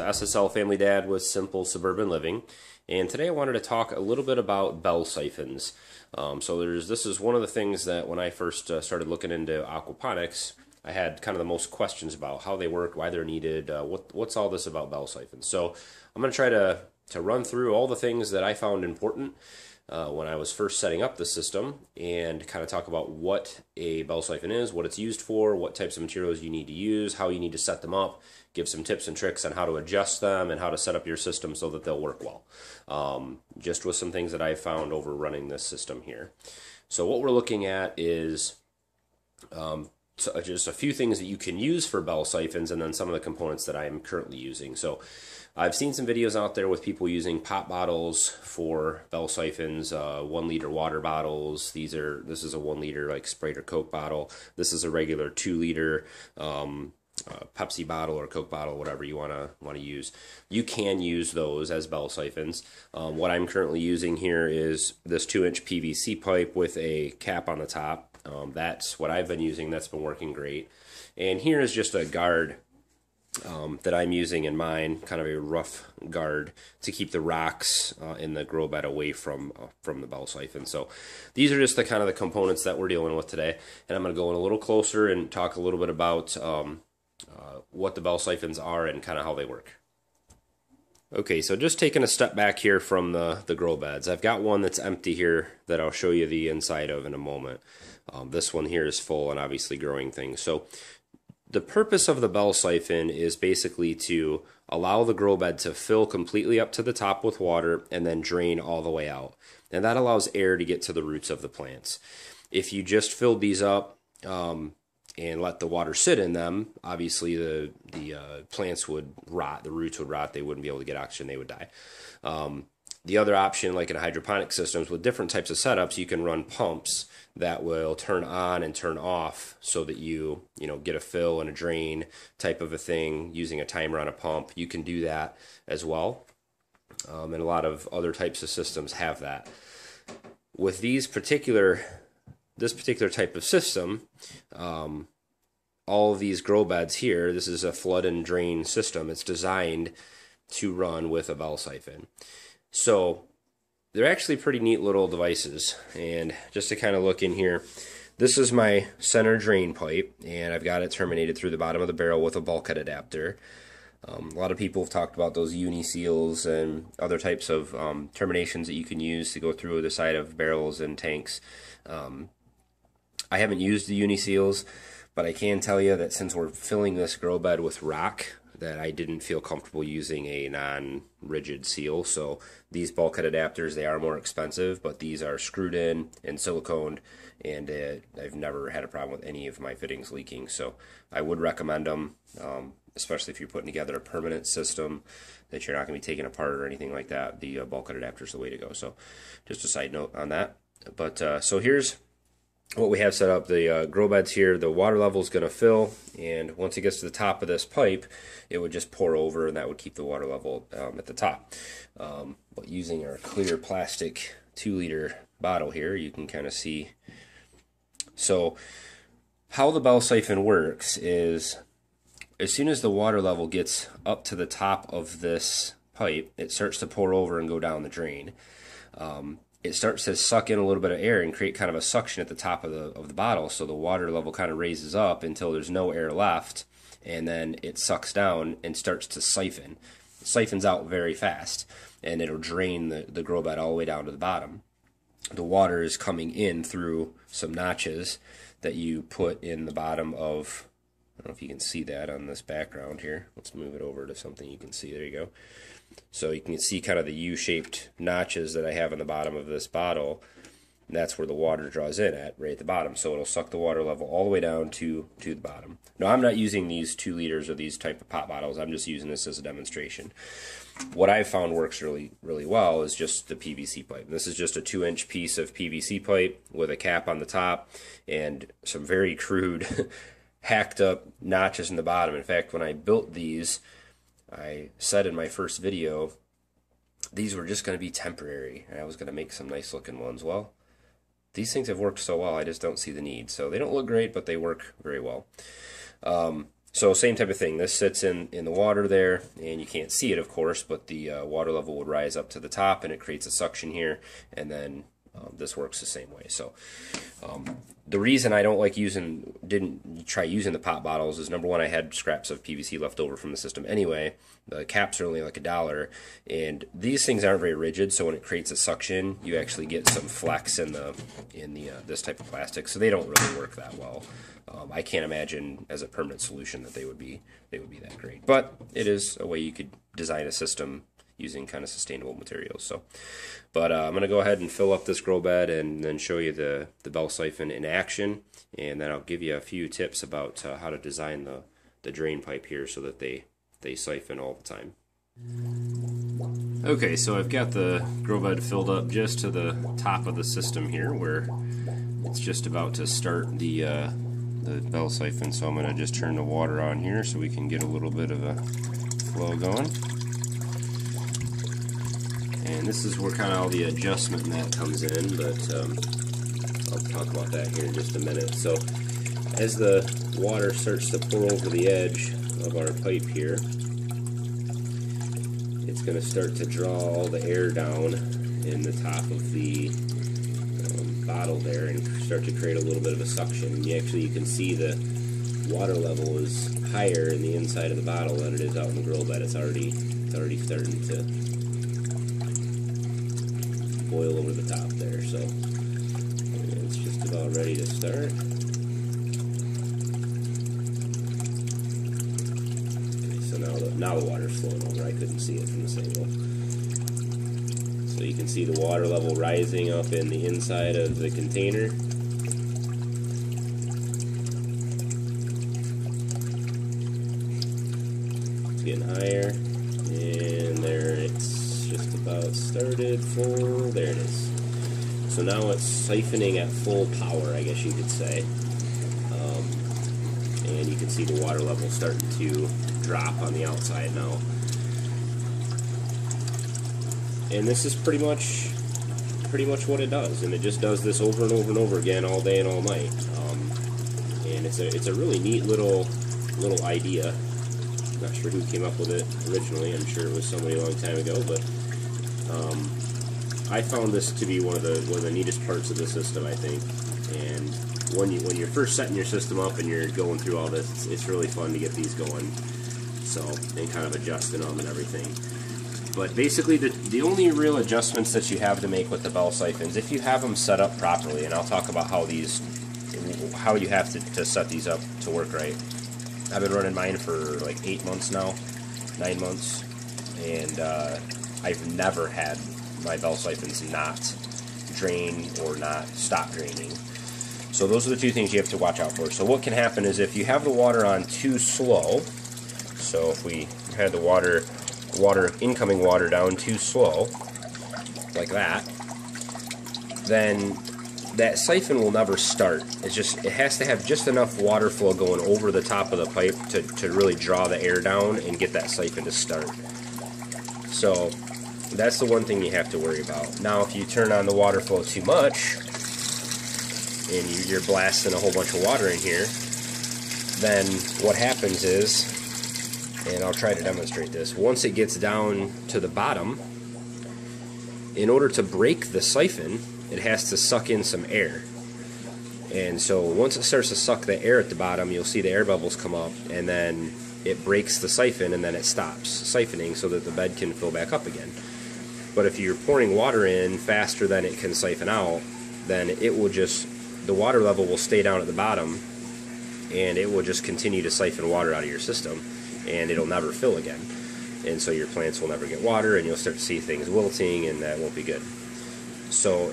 Is SSL Family Dad with Simple Suburban Living, and today I wanted to talk a little bit about bell siphons. Um, so there's this is one of the things that when I first uh, started looking into aquaponics, I had kind of the most questions about how they work, why they're needed, uh, what what's all this about bell siphons. So I'm going to try to to run through all the things that I found important uh, when I was first setting up the system and kind of talk about what a bell siphon is, what it's used for, what types of materials you need to use, how you need to set them up, give some tips and tricks on how to adjust them and how to set up your system so that they'll work well. Um, just with some things that I found over running this system here. So what we're looking at is um, just a few things that you can use for bell siphons and then some of the components that I am currently using. So I've seen some videos out there with people using pop bottles for bell siphons, uh, one liter water bottles. These are this is a one liter like Sprite or Coke bottle. This is a regular two liter um, Pepsi bottle or Coke bottle, whatever you wanna want to use. You can use those as bell siphons. Um, what I'm currently using here is this two inch PVC pipe with a cap on the top. Um, that's what I've been using. That's been working great. And here is just a guard um, that I'm using in mine, kind of a rough guard to keep the rocks uh, in the grow bed away from uh, from the bell siphon. So these are just the kind of the components that we're dealing with today, and I'm going to go in a little closer and talk a little bit about um, uh, what the bell siphons are and kind of how they work. Okay, so just taking a step back here from the, the grow beds. I've got one that's empty here that I'll show you the inside of in a moment. Um, this one here is full and obviously growing things. So the purpose of the bell siphon is basically to allow the grow bed to fill completely up to the top with water and then drain all the way out. And that allows air to get to the roots of the plants. If you just filled these up um, and let the water sit in them, obviously the the uh, plants would rot, the roots would rot, they wouldn't be able to get oxygen, they would die. Um, the other option, like in hydroponic systems with different types of setups, you can run pumps that will turn on and turn off so that you, you know, get a fill and a drain type of a thing using a timer on a pump. You can do that as well. Um, and a lot of other types of systems have that. With these particular, this particular type of system, um, all these grow beds here, this is a flood and drain system. It's designed to run with a bell siphon. So they're actually pretty neat little devices. And just to kind of look in here, this is my center drain pipe, and I've got it terminated through the bottom of the barrel with a bulkhead adapter. Um, a lot of people have talked about those uni seals and other types of um, terminations that you can use to go through the side of barrels and tanks. Um, I haven't used the uni seals, but I can tell you that since we're filling this grow bed with rock, that I didn't feel comfortable using a non-rigid seal. So these bulkhead adapters, they are more expensive, but these are screwed in and siliconed, and uh, I've never had a problem with any of my fittings leaking. So I would recommend them, um, especially if you're putting together a permanent system that you're not going to be taking apart or anything like that. The uh, bulkhead adapter is the way to go. So just a side note on that. But uh, so here's what we have set up, the uh, grow beds here, the water level is going to fill, and once it gets to the top of this pipe, it would just pour over, and that would keep the water level um, at the top. Um, but using our clear plastic two liter bottle here, you can kind of see. So, how the bell siphon works is as soon as the water level gets up to the top of this pipe, it starts to pour over and go down the drain. Um, it starts to suck in a little bit of air and create kind of a suction at the top of the of the bottle. So the water level kind of raises up until there's no air left and then it sucks down and starts to siphon. It siphons out very fast and it'll drain the, the grow bed all the way down to the bottom. The water is coming in through some notches that you put in the bottom of I don't know if you can see that on this background here. Let's move it over to something you can see. There you go so you can see kind of the U-shaped notches that I have on the bottom of this bottle. And that's where the water draws in at, right at the bottom. So it'll suck the water level all the way down to, to the bottom. Now I'm not using these two liters or these type of pop bottles. I'm just using this as a demonstration. What I've found works really, really well is just the PVC pipe. This is just a two inch piece of PVC pipe with a cap on the top and some very crude hacked up notches in the bottom. In fact, when I built these, I said in my first video, these were just going to be temporary, and I was going to make some nice looking ones. Well, these things have worked so well, I just don't see the need. So they don't look great, but they work very well. Um, so same type of thing. This sits in, in the water there, and you can't see it, of course, but the uh, water level would rise up to the top, and it creates a suction here, and then um, this works the same way. So um, the reason I don't like using, didn't try using the pop bottles is number one, I had scraps of PVC left over from the system anyway. The caps are only like a dollar, and these things aren't very rigid. So when it creates a suction, you actually get some flex in the in the uh, this type of plastic. So they don't really work that well. Um, I can't imagine as a permanent solution that they would be they would be that great. But it is a way you could design a system using kind of sustainable materials. So, but uh, I'm going to go ahead and fill up this grow bed and then show you the, the bell siphon in action. And then I'll give you a few tips about uh, how to design the, the drain pipe here so that they, they siphon all the time. Okay, so I've got the grow bed filled up just to the top of the system here where it's just about to start the, uh, the bell siphon. So I'm going to just turn the water on here so we can get a little bit of a flow going. And this is where kind of all the adjustment in that comes in, but um, I'll talk about that here in just a minute. So as the water starts to pour over the edge of our pipe here, it's going to start to draw all the air down in the top of the um, bottle there and start to create a little bit of a suction. You actually you can see the water level is higher in the inside of the bottle than it is out in the grow bed. It's already it's already starting to boil over the top there. So it's just about ready to start. Okay, so now the, now the water's flowing over. I couldn't see it from this angle. So you can see the water level rising up in the inside of the container. It's getting higher. About started full there it is. So now it's siphoning at full power, I guess you could say. Um, and you can see the water level starting to drop on the outside now. And this is pretty much pretty much what it does, and it just does this over and over and over again all day and all night. Um, and it's a it's a really neat little little idea. Not sure who came up with it originally. I'm sure it was somebody a long time ago, but um, I found this to be one of the one of the neatest parts of the system. I think, and when you when you're first setting your system up and you're going through all this, it's, it's really fun to get these going. So and kind of adjusting them and everything. But basically, the, the only real adjustments that you have to make with the bell siphons, if you have them set up properly, and I'll talk about how these, how you have to, to set these up to work right. I've been running mine for like eight months now, nine months, and uh, I've never had my bell siphons not drain or not stop draining. So those are the two things you have to watch out for. So what can happen is if you have the water on too slow, so if we had the water, water incoming water down too slow, like that, then that siphon will never start. It's just it has to have just enough water flow going over the top of the pipe to, to really draw the air down and get that siphon to start. So that's the one thing you have to worry about. Now, if you turn on the water flow too much, and you're blasting a whole bunch of water in here, then what happens is, and I'll try to demonstrate this, once it gets down to the bottom, in order to break the siphon, it has to suck in some air. And so once it starts to suck the air at the bottom, you'll see the air bubbles come up, and then it breaks the siphon, and then it stops siphoning so that the bed can fill back up again. But if you're pouring water in faster than it can siphon out, then it will just, the water level will stay down at the bottom and it will just continue to siphon water out of your system and it'll never fill again. And so your plants will never get water and you'll start to see things wilting and that won't be good. So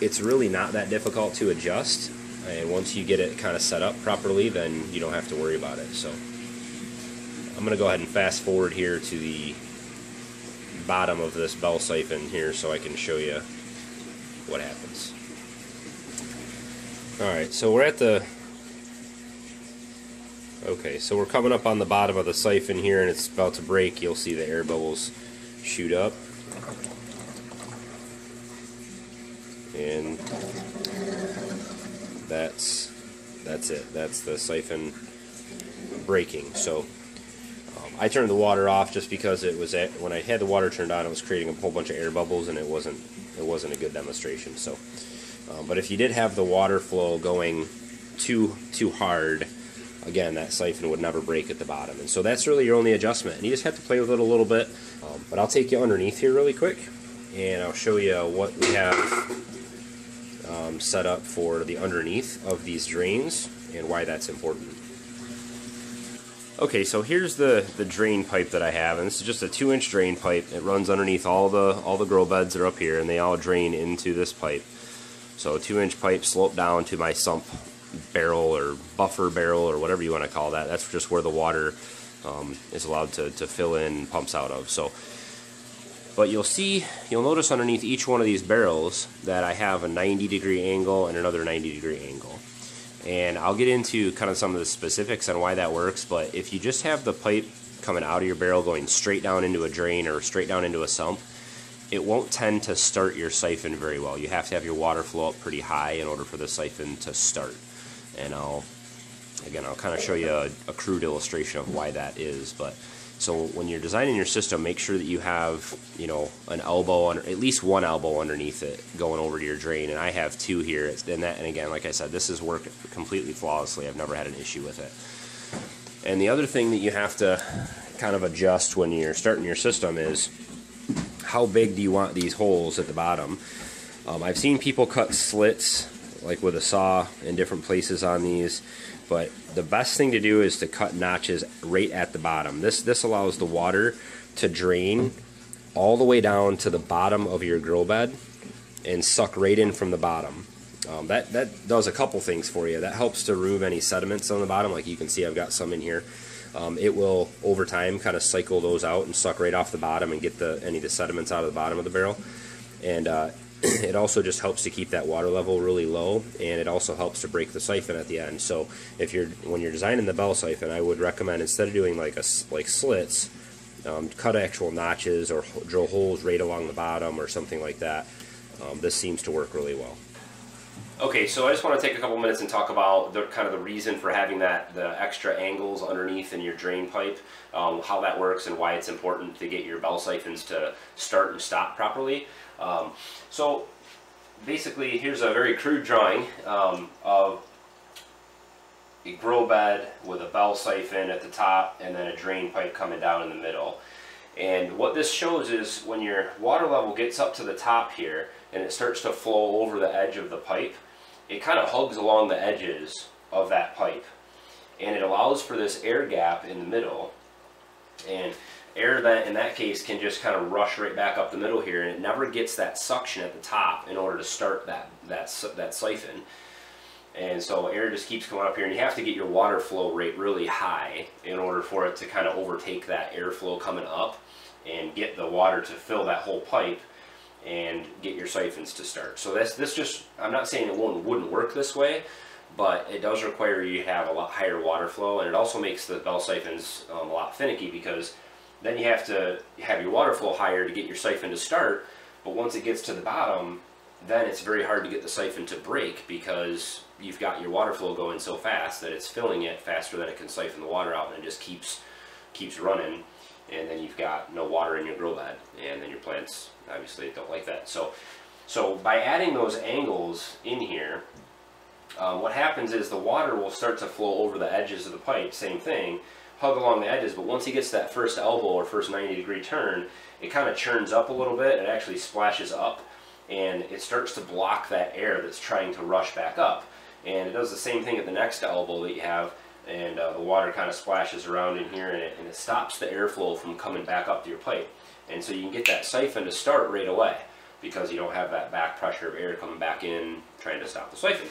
it's really not that difficult to adjust. And once you get it kind of set up properly, then you don't have to worry about it. So I'm going to go ahead and fast forward here to the bottom of this bell siphon here so I can show you what happens. Alright, so we're at the Okay, so we're coming up on the bottom of the siphon here and it's about to break. You'll see the air bubbles shoot up. And that's that's it. That's the siphon breaking. So I turned the water off just because it was at, when I had the water turned on, it was creating a whole bunch of air bubbles, and it wasn't it wasn't a good demonstration. So, um, but if you did have the water flow going too too hard, again, that siphon would never break at the bottom. And so that's really your only adjustment. And you just have to play with it a little bit. Um, but I'll take you underneath here really quick, and I'll show you what we have um, set up for the underneath of these drains and why that's important. Okay, so here's the, the drain pipe that I have, and this is just a two inch drain pipe. It runs underneath all the all the grow beds that are up here, and they all drain into this pipe. So two inch pipe sloped down to my sump barrel or buffer barrel or whatever you want to call that. That's just where the water um, is allowed to, to fill in pumps out of. So, but you'll see, you'll notice underneath each one of these barrels that I have a 90 degree angle and another 90 degree angle. And I'll get into kind of some of the specifics on why that works, but if you just have the pipe coming out of your barrel going straight down into a drain or straight down into a sump, it won't tend to start your siphon very well. You have to have your water flow up pretty high in order for the siphon to start and I'll again I'll kind of show you a, a, crude illustration of why that is but so when you're designing your system make sure that you have you know an elbow at least one elbow underneath it going over to your drain. And I have two here. And that and again like I said this has worked completely flawlessly. I've never had an issue with it. And the other thing that you have to kind of adjust when you're starting your system is how big do you want these holes at the bottom? Um, I've seen people cut slits like with a saw in different places on these. But the best thing to do is to cut notches right at the bottom. This this allows the water to drain all the way down to the bottom of your grow bed and suck right in from the bottom. Um, that that does a couple things for you. That helps to remove any sediments on the bottom. Like you can see, I've got some in here. Um, it will over time kind of cycle those out and suck right off the bottom and get the any of the sediments out of the bottom of the barrel. And uh, it also just helps to keep that water level really low and it also helps to break the siphon at the end so if you're when you're designing the bell siphon I would recommend instead of doing like a like slits um, cut actual notches or drill holes right along the bottom or something like that um, this seems to work really well Okay, so I just want to take a couple minutes and talk about the kind of the reason for having that the extra angles underneath in your drain pipe, um, how that works, and why it's important to get your bell siphons to start and stop properly. Um, so basically, here's a very crude drawing um, of a grow bed with a bell siphon at the top and then a drain pipe coming down in the middle. And what this shows is when your water level gets up to the top here and it starts to flow over the edge of the pipe, it kind of hugs along the edges of that pipe. And it allows for this air gap in the middle. And air that in that case can just kind of rush right back up the middle here and it never gets that suction at the top in order to start that, that, that siphon. And so air just keeps coming up here and you have to get your water flow rate really high in order for it to kind of overtake that airflow coming up and get the water to fill that whole pipe and get your siphons to start. So this this just I'm not saying it won't wouldn't work this way, but it does require you to have a lot higher water flow, and it also makes the bell siphons um, a lot finicky because then you have to have your water flow higher to get your siphon to start. But once it gets to the bottom, then it's very hard to get the siphon to break because you've got your water flow going so fast that it's filling it faster than it can siphon the water out, and it just keeps keeps running and then you've got no water in your grow bed, and then your plants obviously don't like that. So, so by adding those angles in here, um, what happens is the water will start to flow over the edges of the pipe, same thing, hug along the edges, but once he gets that first elbow or first 90 degree turn, it kind of churns up a little bit, it actually splashes up, and it starts to block that air that's trying to rush back up. And it does the same thing at the next elbow that you have, and uh, the water kind of splashes around in here and it, and it stops the airflow from coming back up to your pipe. And so you can get that siphon to start right away because you don't have that back pressure of air coming back in trying to stop the siphon.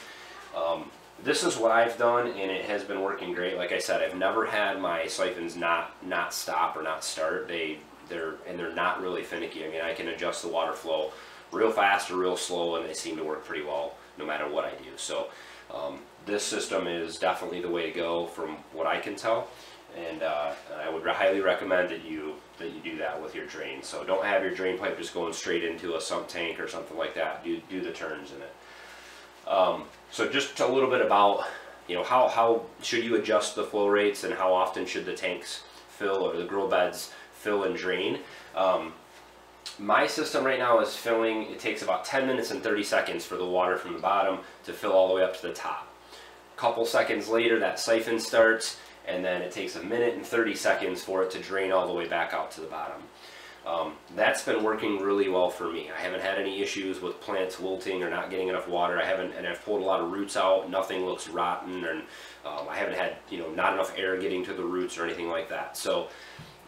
Um, this is what I've done and it has been working great. Like I said, I've never had my siphons not not stop or not start. They they're and they're not really finicky. I mean, I can adjust the water flow real fast or real slow and they seem to work pretty well no matter what I do. So um, this system is definitely the way to go from what I can tell. And uh, I would highly recommend that you that you do that with your drain. So don't have your drain pipe just going straight into a sump tank or something like that. Do, do the turns in it. Um, so just a little bit about you know, how, how should you adjust the flow rates and how often should the tanks fill or the grow beds fill and drain? Um, my system right now is filling, it takes about 10 minutes and 30 seconds for the water from the bottom to fill all the way up to the top. A couple seconds later, that siphon starts, and then it takes a minute and 30 seconds for it to drain all the way back out to the bottom. Um, that's been working really well for me. I haven't had any issues with plants wilting or not getting enough water. I haven't, and I've pulled a lot of roots out. Nothing looks rotten, and um, I haven't had, you know, not enough air getting to the roots or anything like that. So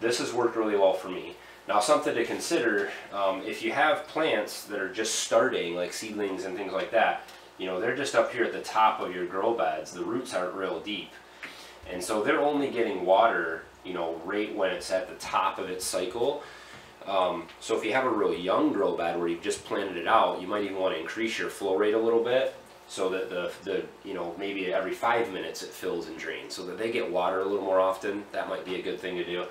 this has worked really well for me. Now something to consider, um, if you have plants that are just starting, like seedlings and things like that, you know, they're just up here at the top of your grow beds. The roots aren't real deep. And so they're only getting water, you know, right when it's at the top of its cycle. Um, so if you have a really young grow bed where you've just planted it out, you might even want to increase your flow rate a little bit so that the, the you know, maybe every five minutes it fills and drains so that they get water a little more often. That might be a good thing to do.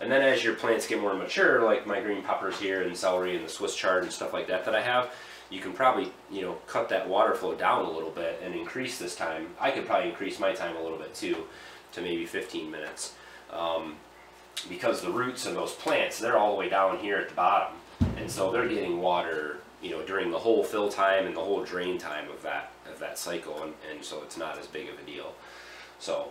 And then as your plants get more mature, like my green peppers here and celery and the Swiss chard and stuff like that that I have, you can probably, you know, cut that water flow down a little bit and increase this time. I could probably increase my time a little bit too, to maybe 15 minutes. Um, because the roots of those plants, they're all the way down here at the bottom. And so they're getting water, you know, during the whole fill time and the whole drain time of that, of that cycle. And, and so it's not as big of a deal. So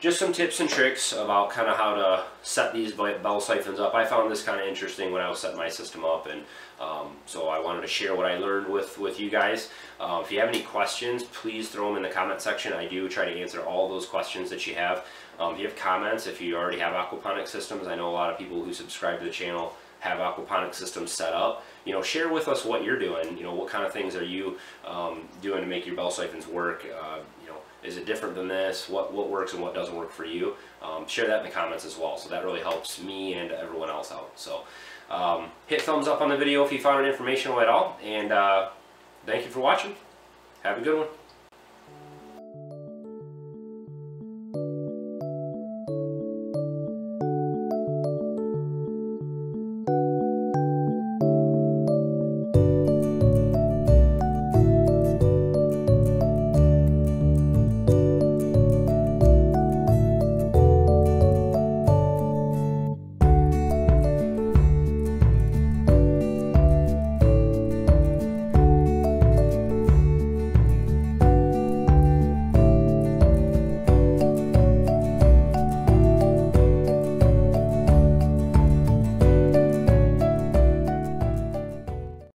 just some tips and tricks about kind of how to set these bell siphons up. I found this kind of interesting when I was setting my system up, and um, so I wanted to share what I learned with, with you guys. Uh, if you have any questions, please throw them in the comment section. I do try to answer all those questions that you have. Um, if you have comments, if you already have aquaponic systems, I know a lot of people who subscribe to the channel have aquaponic systems set up. You know, share with us what you're doing. You know, what kind of things are you um, doing to make your bell siphons work? Uh, is it different than this? What, what works and what doesn't work for you? Um, share that in the comments as well. So that really helps me and everyone else out. So um, hit thumbs up on the video if you found it informational at all. And uh, thank you for watching. Have a good one.